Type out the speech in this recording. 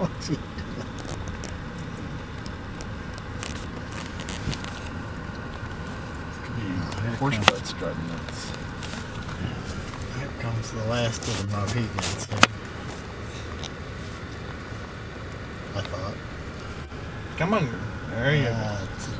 What's? Horse butts driving nuts. Here comes the last of the Mohegans. I thought. Come on. There you go.